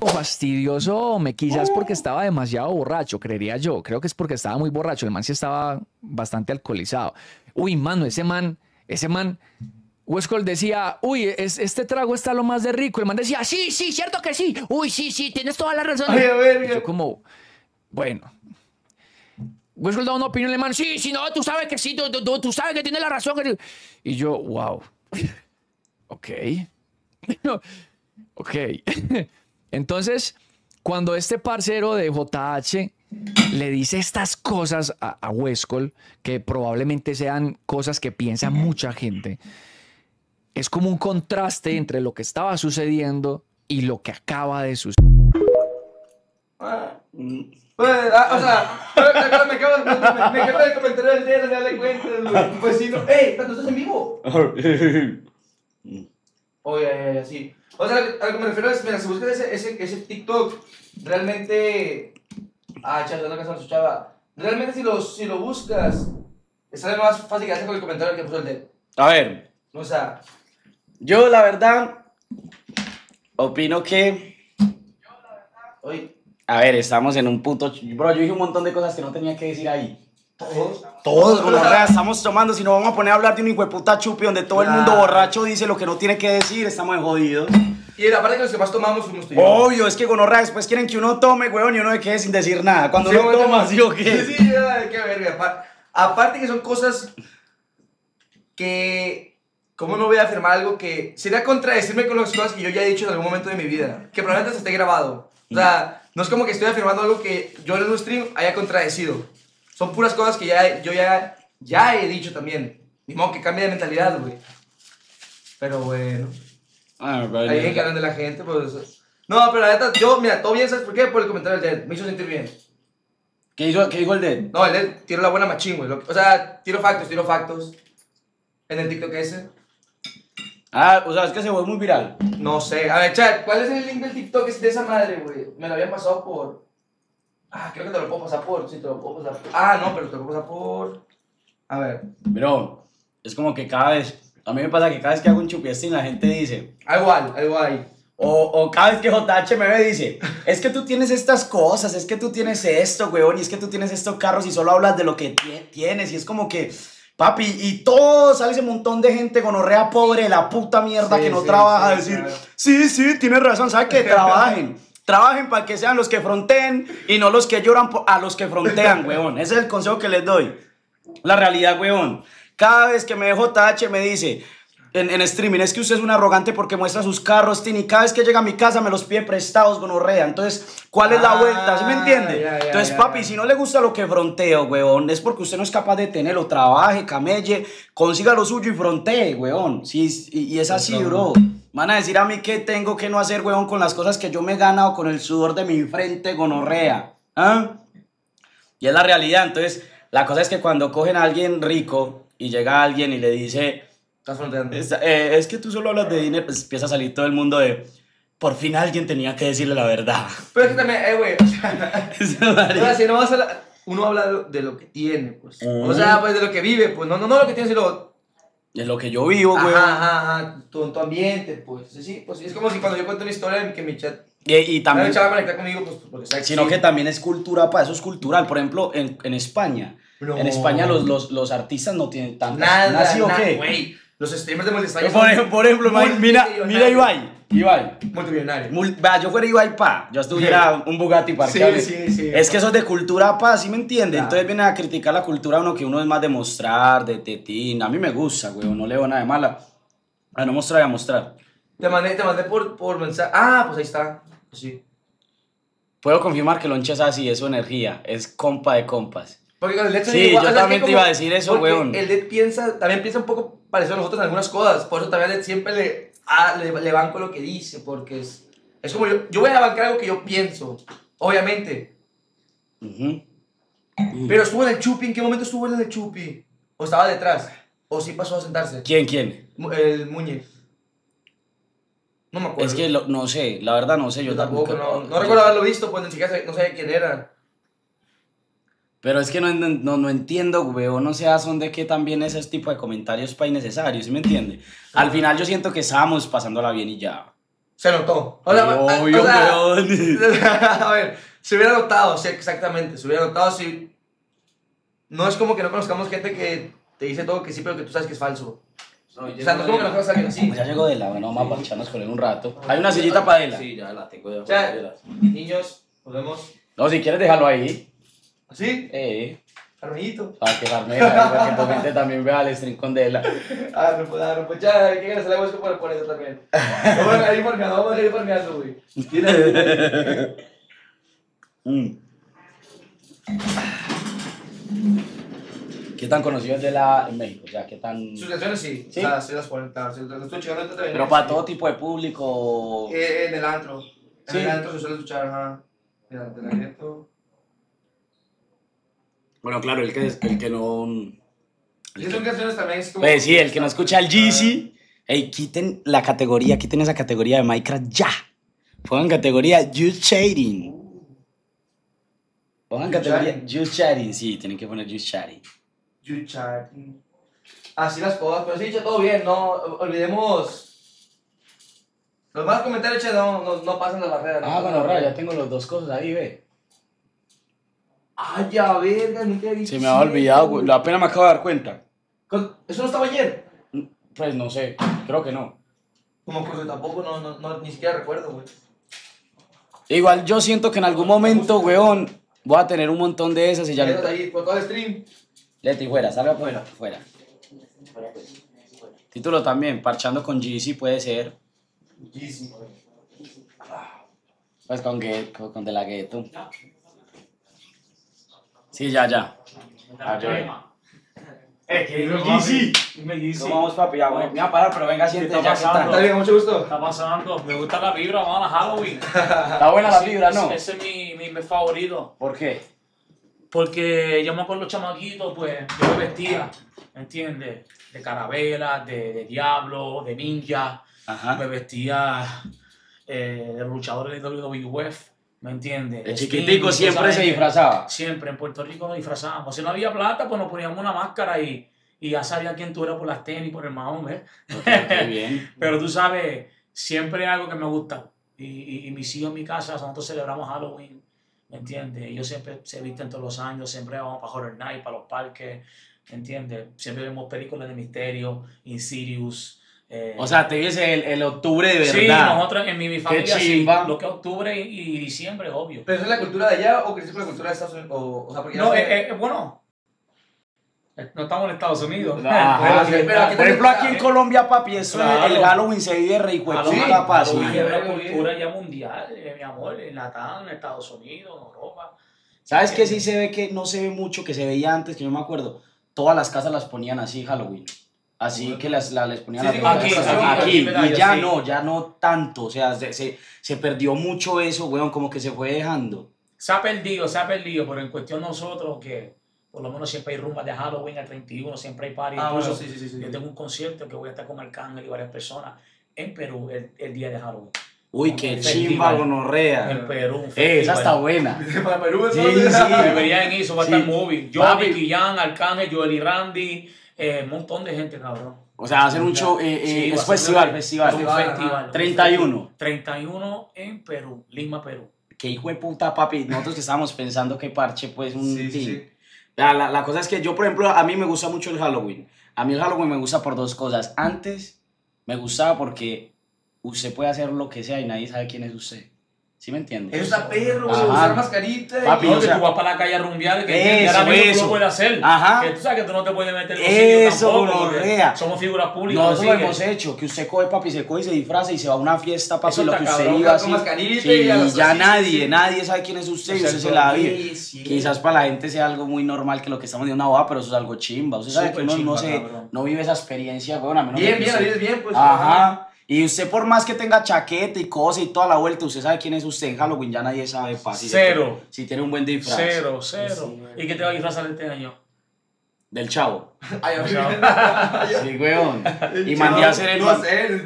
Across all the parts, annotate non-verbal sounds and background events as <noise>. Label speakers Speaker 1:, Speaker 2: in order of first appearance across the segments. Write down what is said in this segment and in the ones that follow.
Speaker 1: fastidioso, hombre. Quizás porque estaba demasiado borracho, creería yo. Creo que es porque estaba muy borracho. El man sí estaba bastante alcoholizado. Uy, mano, ese man, ese man. Westcol decía, uy, es- este trago está lo más de rico. El man decía, sí, sí, cierto que sí. Uy, sí, sí, tienes toda la razón.
Speaker 2: Ay, a ver,
Speaker 1: yo como, bueno. Westcol daba una opinión, el man, sí, sí, no, tú sabes que sí, tú, tú- tú sabes que tiene la razón. Y yo, wow. <laughs> ok. <laughs> ok. <laughs> Entonces, cuando este parcero de JH le dice estas cosas a, a Westcol, que probablemente sean cosas que piensa mucha gente, es como un contraste entre lo que estaba sucediendo y lo que acaba de suceder.
Speaker 2: Ah, mm. Pues, ah, o sea, me acabo me, me, me acabo de comentario del dedo, me da cuenta. Pues. ¡Ey! ¿Tú estás en vivo? <laughs> Oye, ay, sí. O sea, a lo que me refiero es, mira, si buscas ese, ese, ese TikTok, realmente. Ah, chaval, no que su chava. Realmente, si lo, si lo buscas, sale más fácil que hacer con el comentario que puso el de.
Speaker 3: A ver,
Speaker 2: O sea,
Speaker 3: yo la verdad opino que.
Speaker 2: oye,
Speaker 3: A ver, estamos en un puto. Bro, yo dije un montón de cosas que no tenía que decir ahí.
Speaker 2: Todos.
Speaker 3: Todos, gonorrea, estamos tomando. Si nos vamos a poner a hablar de un hijo de puta chupi donde todo el mundo
Speaker 2: Claro.
Speaker 3: borracho dice lo que no tiene que decir, estamos jodidos.
Speaker 2: Y aparte que los que más tomamos fuimos tú y yo.
Speaker 3: Obvio, es que gonorrea, después quieren que uno tome, weón, y uno se quede sin decir nada. Cuando
Speaker 2: Sí,
Speaker 3: no
Speaker 2: bueno,
Speaker 3: toma, ¿sí o qué?
Speaker 2: Sí, sí, ya, qué verga. Apa- Aparte que son cosas que... ¿Cómo no voy a afirmar algo que sería contradecirme con las cosas que yo ya he dicho en algún momento de mi vida? Que probablemente se esté grabado. O sea, no es como que estoy afirmando algo que yo en un stream haya contradecido. Son puras cosas que ya, yo ya, ya he dicho también. Ni modo que cambie de mentalidad, güey. Pero bueno.
Speaker 3: Ah, bro,
Speaker 2: Ahí que hablan de la gente, pues... No, pero la neta, yo, mira, todo bien, ¿sabes por qué? Por el comentario del Dead. Me hizo sentir bien.
Speaker 3: ¿Qué, hizo, ¿Qué dijo el de?
Speaker 2: No, él tiro la buena machín, güey. O sea, tiro factos, tiro factos. En el TikTok ese.
Speaker 3: Ah, o sea, es que se fue muy viral.
Speaker 2: No sé. A ver, chat, ¿cuál es el link del TikTok de esa madre, güey? Me lo habían pasado por. Ah, creo que te lo puedo pasar por. Sí, te lo puedo pasar por. Ah, no, pero te lo puedo pasar por. A ver.
Speaker 3: Bro, es como que cada vez. A mí me pasa que cada vez que hago un chupiestín la gente dice.
Speaker 2: Algo igual, algo igual.
Speaker 3: O, o cada vez que JH me ve dice, es que tú tienes estas cosas, es que tú tienes esto, weón, y es que tú tienes estos carros y solo hablas de lo que ti- tienes, y es como que, papi, y todo, sale ese montón de gente gonorrea pobre, la puta mierda
Speaker 2: Sí,
Speaker 3: que no
Speaker 2: sí,
Speaker 3: trabaja, a
Speaker 2: sí,
Speaker 3: decir,
Speaker 2: claro.
Speaker 3: sí, sí, tienes razón, ¿sabes qué? Trabajen. <laughs> Trabajen para que sean los que fronteen y no los que lloran a los que frontean, <laughs> weón. Ese es el consejo que les doy. La realidad, weón. Cada vez que me ve JH me dice en, en streaming, es que usted es un arrogante porque muestra sus carros, Tini. Cada vez que llega a mi casa me los pide prestados, gonorrea. Entonces, ¿cuál es la
Speaker 2: Ah,
Speaker 3: vuelta? ¿Sí me entiende?
Speaker 2: ya, ya,
Speaker 3: Entonces,
Speaker 2: ya,
Speaker 3: papi, si no le gusta lo que fronteo, weón, es porque usted no es capaz de tenerlo. Trabaje, camelle, consiga lo suyo y frontee, weón. Sí, y, y es así, bro. Van a decir a mí qué tengo que no hacer, weón, con las cosas que yo me he ganado con el sudor de mi frente, gonorrea. ¿Ah? Y es la realidad. Entonces, la cosa es que cuando cogen a alguien rico y llega alguien y le dice,
Speaker 2: Estás
Speaker 3: es, eh, es que tú solo hablas de dinero, pues empieza a salir todo el mundo de, por fin alguien tenía que decirle la verdad.
Speaker 2: Pero es que también, eh, güey. O sea, <laughs>
Speaker 3: Esa
Speaker 2: o
Speaker 3: madre.
Speaker 2: sea, si no vas a. la- Uno habla de lo, que tiene, pues.
Speaker 3: Mm.
Speaker 2: O sea, pues de lo que vive, pues. No, no, no lo que tiene, sino
Speaker 3: Es lo que yo vivo, güey.
Speaker 2: Ajá, ajá, ajá, tu, tu ambiente, pues. Sí, sí, pues es como si cuando yo cuento una historia en que mi chat.
Speaker 3: Y, y
Speaker 2: También. va a conectar conmigo, pues porque está
Speaker 3: sino que también es cultura, pa, eso es cultural. Por ejemplo, en, en España.
Speaker 2: No.
Speaker 3: En España los, los, los artistas no tienen tantas.
Speaker 2: Nada,
Speaker 3: ¿Así o qué?
Speaker 2: güey. Los streamers de Multistadio
Speaker 3: Por, por ejemplo, mira, mira, Ibai. Ibai.
Speaker 2: Multimillonarios.
Speaker 3: Mul- Vea, yo fuera Ibai, pa, yo estuviera un Bugatti parqueado.
Speaker 2: Sí, sí, sí.
Speaker 3: Es que eso es de cultura, pa, ¿sí me entiende?
Speaker 2: Claro.
Speaker 3: Entonces vienen a criticar la cultura uno que uno es más de mostrar, de tetín. A mí me gusta, güey, no le veo nada de mala. A no mostrar a mostrar.
Speaker 2: Te mandé, te mandé por, por mensaje. Ah, pues ahí está. Pues sí.
Speaker 3: Puedo confirmar que Lonche es así, es su energía, es compa de compas.
Speaker 2: Porque con el Dead
Speaker 3: Sí,
Speaker 2: igual,
Speaker 3: yo
Speaker 2: o sea,
Speaker 3: también te iba a decir eso, weón.
Speaker 2: El Dead piensa, también piensa un poco parecido a nosotros en algunas cosas. Por eso también Dead siempre le, ah, le, le banco lo que dice. Porque es, es como yo, yo voy a bancar algo que yo pienso. Obviamente.
Speaker 3: Ujú.
Speaker 2: Pero estuvo en el chupi. ¿En qué momento estuvo él en el chupi? ¿O estaba detrás? ¿O sí pasó a sentarse?
Speaker 3: ¿Quién, quién?
Speaker 2: El Muñe. No me acuerdo.
Speaker 3: Es que lo- no sé, la verdad no sé, yo,
Speaker 2: yo tampoco,
Speaker 3: tampoco.
Speaker 2: no, no recuerdo haberlo visto, pues ni siquiera no sabía quién era.
Speaker 3: Pero es que no, no, no entiendo, weón, no sé a son de qué también ese tipo de comentarios para innecesarios, ¿sí me entiende? Al final yo siento que estábamos pasándola bien y ya.
Speaker 2: Se notó. O sea, a-
Speaker 3: Obvio,
Speaker 2: o sea, <laughs> a ver, se hubiera notado, sí, exactamente. Se hubiera notado si. No es como que no conozcamos gente que te dice todo que sí, pero que tú sabes que es falso. O sea, no es como que no conozcas a alguien así.
Speaker 3: Ya llegó de la, bueno, vamos a parcharnos con él un rato. Hay una sillita para él.
Speaker 4: Sí, ya la tengo de
Speaker 2: O sea, niños, nos vemos.
Speaker 3: No, si quieres déjalo ahí.
Speaker 2: ¿Así?
Speaker 3: Eh,
Speaker 2: Carmeñito.
Speaker 3: para que Farmela, para que tu gente también vea el stream con Dela. <laughs>
Speaker 2: Ah, no ah, no puedo. Ya, hay que ganas la huesco por, por eso también. Vamos a ir farmeando, vamos a ir farmeando, güey. Mira, <laughs>
Speaker 3: Mm. ¿Qué tan conocido es Dela en México? O sea, ¿qué tan...?
Speaker 2: Sus canciones sí.
Speaker 3: ¿Sí?
Speaker 2: O sea, sí las ponen, claro. Sí, las también.
Speaker 3: Pero para todo tipo de público...
Speaker 2: Eh, en el antro. En
Speaker 3: Sí.
Speaker 2: el antro se suele escuchar, ajá. De la gueto.
Speaker 3: Bueno, claro, el que, el que no...
Speaker 2: Y son canciones también, es como.
Speaker 3: Pues sí, el que no escucha el Jeezy, ey, quiten la categoría, quiten esa categoría de Minecraft ya. Pongan categoría Just Chatting. Pongan categoría. Just Chatting, sí, tienen que poner Just Chatting.
Speaker 2: You chatting. Así las cosas, pero sí, todo bien, no olvidemos. Los más comentarios, che, no, no, no pasan la barrera. no
Speaker 3: Ah, bueno,
Speaker 2: la
Speaker 3: Ra,
Speaker 2: barrera.
Speaker 3: ya tengo las dos cosas ahí, ve.
Speaker 2: Ay, ya, verga, nunca he visto.
Speaker 3: Se me había olvidado, güey, la pena me acabo de dar cuenta.
Speaker 2: ¿Eso no estaba ayer?
Speaker 3: Pues no sé, creo que no.
Speaker 2: Como pues tampoco, no, no, no, ni siquiera recuerdo, güey.
Speaker 3: Igual yo siento que en algún momento, weón, voy a tener un montón de esas y ya...
Speaker 2: Ya ahí, por todo el stream.
Speaker 3: Leti, fuera, salga fuera, fuera. Título también, parchando con Jeezy puede ser.
Speaker 2: Yeezy.
Speaker 3: Pues con, con, con De La Ghetto. Sí, ya, ya. Ah, yo- Eh, que.
Speaker 4: Dime, Yeezy.
Speaker 3: ¿Cómo vamos, papi? Ya, voy a parar, pero venga, siente
Speaker 4: está
Speaker 3: ya que?
Speaker 2: Está
Speaker 3: está.
Speaker 2: bien, mucho gusto.
Speaker 4: está pasando? Me gusta la vibra, vamos a Halloween.
Speaker 3: Está buena la vibra, ¿no?
Speaker 4: Ese es mi, mi mes favorito.
Speaker 3: ¿Por qué?
Speaker 4: Porque yo me acuerdo los chamaquitos, pues, yo me vestía, ¿me entiendes? De carabela, de, de diablo, de ninja.
Speaker 3: Ajá.
Speaker 4: Me vestía eh, de luchadores de WWF, ¿me entiendes?
Speaker 3: El chiquitico siempre se disfrazaba.
Speaker 4: Siempre en Puerto Rico nos disfrazábamos. Si no había plata, pues nos poníamos una máscara y, y ya sabía quién tú eras por las tenis, por el mahón, ¿eh?
Speaker 3: Qué <laughs> bien.
Speaker 4: Pero tú sabes, siempre algo que me gusta. Y, y, y mis hijos en mi casa, nosotros celebramos Halloween, ¿me entiendes? Ellos siempre se visten todos los años, siempre vamos para Horror Night, para los parques, ¿me entiendes? Siempre vemos películas de misterio, Insidious. Eh,
Speaker 3: O sea, te vives el, el octubre de
Speaker 4: sí,
Speaker 3: verdad.
Speaker 4: nosotros en mi, mi familia, sí, lo que es octubre y, y diciembre, obvio.
Speaker 2: ¿Pero eso es la cultura de allá o crees con la cultura de Estados Unidos? O, o sea, porque
Speaker 4: No,
Speaker 2: sé-
Speaker 4: eh, eh, bueno, eh, no estamos en Estados Unidos.
Speaker 3: Ajá. <laughs>
Speaker 2: Pero, pero aquí
Speaker 3: Por ejemplo, aquí en Colombia, papi, eso
Speaker 4: Claro.
Speaker 3: el Halloween se vive puta, pa, sí.
Speaker 4: Es una cultura ya mundial, eh, mi amor, en Latam, en Estados Unidos, en Europa.
Speaker 3: ¿Sabes qué sí se ve que no se ve mucho, que se veía antes, que yo me acuerdo? Todas las casas las ponían así Halloween. Así que las, la- les ponían
Speaker 2: Sí,
Speaker 3: las decoraciones
Speaker 4: aquí, aquí,
Speaker 3: aquí,
Speaker 4: aquí, ¿verdad?
Speaker 3: y ya
Speaker 4: Sí.
Speaker 3: no, ya no tanto, o sea, se, se, se perdió mucho eso, weón, como que se fue dejando.
Speaker 4: Se ha perdido, se ha perdido, pero en cuestión nosotros que por lo menos siempre hay rumbas de Halloween el 31, siempre hay party.
Speaker 2: Ah, bueno, sí, sí, sí, sí.
Speaker 4: Yo tengo un concierto que voy a estar con Arcángel y varias personas en Perú el, el día de Halloween.
Speaker 3: Uy, qué chimba, gonorrea.
Speaker 4: En Perú.
Speaker 3: Eh, esa está buena. <laughs>
Speaker 2: Para Perú,
Speaker 3: Sí, sí.
Speaker 4: Deberían ir, eso va a estar movie. Yo. Nicky Jan, Arcángel, Joel y Randy, eh, un montón de gente, cabrón.
Speaker 3: O sea, hacer un show, eh, eh,
Speaker 4: Sí, va
Speaker 3: es
Speaker 4: a ser
Speaker 3: festival, festival.
Speaker 4: Un
Speaker 2: Festival,
Speaker 4: festival.
Speaker 2: ajá.
Speaker 3: 31.
Speaker 4: 31 en Perú, Lima, Perú.
Speaker 3: Qué hijo de puta, papi. Nosotros que estábamos pensando que parche, pues, un
Speaker 2: Sí, sí.
Speaker 3: La, la, la cosa es que yo, por ejemplo, a mí me gusta mucho el Halloween. A mí el Halloween me gusta por dos cosas. Antes me gustaba porque usted puede hacer lo que sea y nadie sabe quién es usted. ¿Sí me entiende?
Speaker 2: Eso está perro,
Speaker 3: Ajá.
Speaker 2: usar mascarita. y-
Speaker 3: Papi,
Speaker 4: No,
Speaker 3: o
Speaker 4: que
Speaker 3: sea-
Speaker 4: tú vas para la calle a rumbear, que
Speaker 3: Eso,
Speaker 4: ya ahora mismo tú lo puedes hacer.
Speaker 3: Ajá.
Speaker 4: Que tú sabes que tú no te puedes meter en los
Speaker 3: Eso,
Speaker 4: sitios tampoco. Somos figuras públicas.
Speaker 3: Nosotros lo
Speaker 4: que-
Speaker 3: hemos hecho, que usted coge, papi, se coge y se disfraza y se va a una fiesta, papi,
Speaker 4: Eso
Speaker 3: lo que usted
Speaker 4: cabrón,
Speaker 3: iba
Speaker 2: con
Speaker 3: así.
Speaker 2: mascarita
Speaker 3: Sí,
Speaker 2: y
Speaker 3: ya nadie,
Speaker 2: sí.
Speaker 3: nadie sabe quién es usted y usted se la vive.
Speaker 2: Sí, sí.
Speaker 3: Quizás para la gente sea algo muy normal que lo que estamos diciendo una boda, pero eso es algo chimba. Usted sabe que uno no, se, no vive esa experiencia, weón,
Speaker 2: Bien,
Speaker 3: que
Speaker 2: bien, bien, pues.
Speaker 3: Ajá. Y usted por más que tenga chaqueta y cosas y toda la vuelta, usted sabe quién es usted en Halloween, ya nadie sabe, pa. Si
Speaker 4: Cero.
Speaker 3: Si tiene un buen disfraz.
Speaker 4: Cero, cero. ¿Y qué te va a disfrazar este año?
Speaker 3: Del chavo.
Speaker 2: Ay, <laughs>
Speaker 3: Sí, weón. Y mandé a hacer el...
Speaker 2: No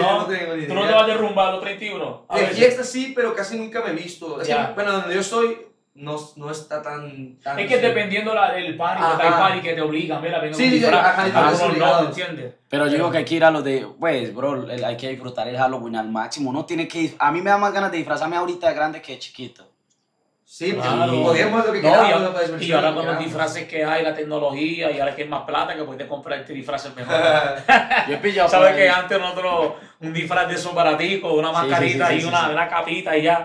Speaker 4: No,
Speaker 2: no tengo ni
Speaker 4: tú no te
Speaker 2: idea.
Speaker 4: vas a derrumbar a los 31. A
Speaker 2: De fiesta sí, pero casi nunca me he visto. Es que, bueno, donde yo estoy, no, no está tan, tan
Speaker 4: Es que dependiendo la, del party,
Speaker 2: Ajá.
Speaker 4: porque hay party que te obligan, mira, venga
Speaker 2: Sí, sí, ajá,
Speaker 4: algunos
Speaker 2: disfraces
Speaker 4: no,
Speaker 2: obligados.
Speaker 4: ¿me entiendes?
Speaker 3: Pero yo digo que hay que ir a lo de, pues, bro, el- hay que disfrutar el Halloween al máximo. Uno tiene que, a mí me da más ganas de disfrazarme ahorita de grande que de chiquito.
Speaker 2: Sí,
Speaker 4: Claro.
Speaker 2: podemos lo que
Speaker 4: No,
Speaker 2: queramos.
Speaker 4: y, y ahora con los disfraces que hay, la tecnología, y ahora que hay más plata, que puedes comprarte disfraces mejor. <laughs>
Speaker 3: Yo he pillado <laughs>
Speaker 4: ¿Sabes que antes nosotros, un disfraz de esos baraticos, una
Speaker 3: Sí, sí,
Speaker 4: mascarita
Speaker 3: sí, sí,
Speaker 4: y
Speaker 3: sí,
Speaker 4: una,
Speaker 3: sí.
Speaker 4: una capita y ya?